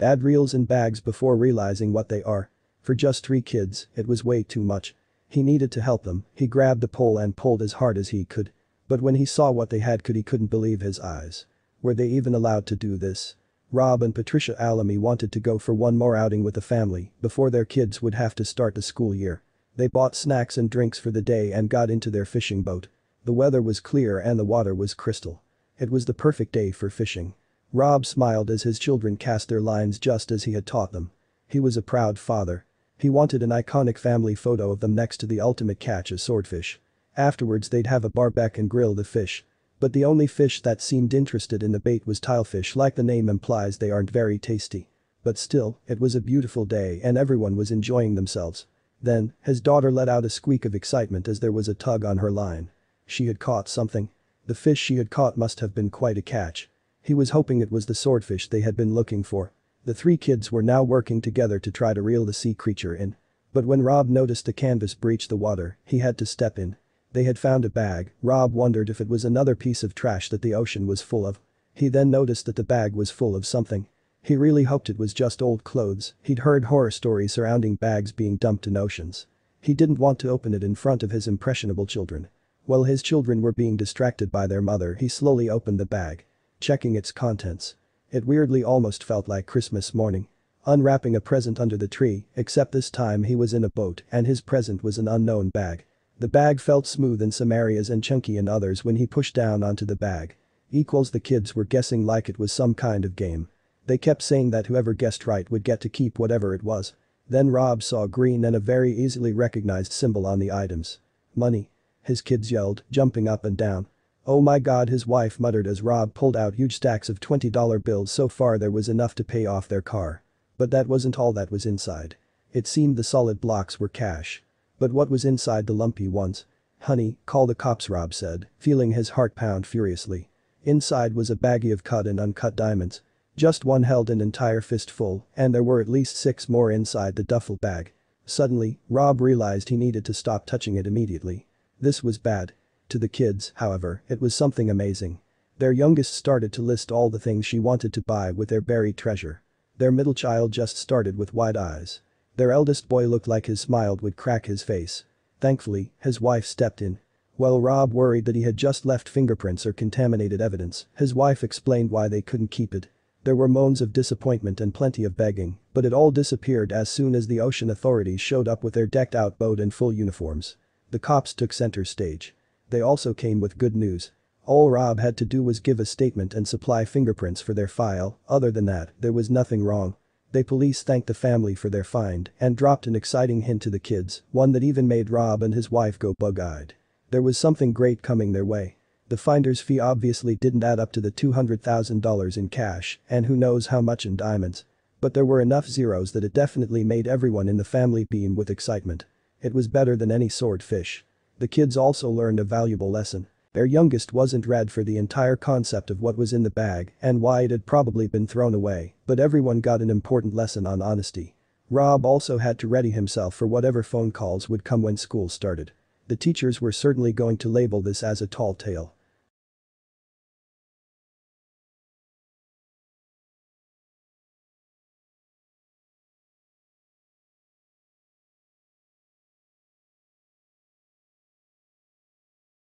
Add reels and bags before realizing what they are. For just three kids, it was way too much. He needed to help them, he grabbed a pole and pulled as hard as he could. But when he saw what they had could he couldn't believe his eyes. Were they even allowed to do this? Rob and Patricia Alamy wanted to go for one more outing with the family before their kids would have to start the school year. They bought snacks and drinks for the day and got into their fishing boat. The weather was clear and the water was crystal. It was the perfect day for fishing. Rob smiled as his children cast their lines just as he had taught them. He was a proud father. He wanted an iconic family photo of them next to the ultimate catch as swordfish. Afterwards they'd have a barbecue and grill the fish. But the only fish that seemed interested in the bait was tilefish like the name implies they aren't very tasty. But still, it was a beautiful day and everyone was enjoying themselves. Then, his daughter let out a squeak of excitement as there was a tug on her line. She had caught something. The fish she had caught must have been quite a catch. He was hoping it was the swordfish they had been looking for. The three kids were now working together to try to reel the sea creature in. But when Rob noticed the canvas breach the water, he had to step in. They had found a bag, Rob wondered if it was another piece of trash that the ocean was full of. He then noticed that the bag was full of something. He really hoped it was just old clothes, he'd heard horror stories surrounding bags being dumped in oceans. He didn't want to open it in front of his impressionable children. While his children were being distracted by their mother he slowly opened the bag. Checking its contents. It weirdly almost felt like Christmas morning. Unwrapping a present under the tree, except this time he was in a boat and his present was an unknown bag. The bag felt smooth in some areas and chunky in others when he pushed down onto the bag. Equals the kids were guessing like it was some kind of game. They kept saying that whoever guessed right would get to keep whatever it was. Then Rob saw green and a very easily recognized symbol on the items. Money. His kids yelled, jumping up and down. Oh my god his wife muttered as Rob pulled out huge stacks of $20 bills so far there was enough to pay off their car. But that wasn't all that was inside. It seemed the solid blocks were cash. But what was inside the lumpy ones? Honey, call the cops Rob said, feeling his heart pound furiously. Inside was a baggie of cut and uncut diamonds. Just one held an entire fistful, and there were at least six more inside the duffel bag. Suddenly, Rob realized he needed to stop touching it immediately. This was bad. To the kids, however, it was something amazing. Their youngest started to list all the things she wanted to buy with their buried treasure. Their middle child just started with wide eyes. Their eldest boy looked like his smile would crack his face. Thankfully, his wife stepped in. While Rob worried that he had just left fingerprints or contaminated evidence, his wife explained why they couldn't keep it. There were moans of disappointment and plenty of begging, but it all disappeared as soon as the ocean authorities showed up with their decked-out boat and full uniforms. The cops took center stage. They also came with good news. All Rob had to do was give a statement and supply fingerprints for their file, other than that, there was nothing wrong. They police thanked the family for their find and dropped an exciting hint to the kids, one that even made Rob and his wife go bug-eyed. There was something great coming their way. The finder's fee obviously didn't add up to the $200,000 in cash and who knows how much in diamonds. But there were enough zeros that it definitely made everyone in the family beam with excitement. It was better than any swordfish. The kids also learned a valuable lesson. Their youngest wasn't read for the entire concept of what was in the bag and why it had probably been thrown away, but everyone got an important lesson on honesty. Rob also had to ready himself for whatever phone calls would come when school started. The teachers were certainly going to label this as a tall tale.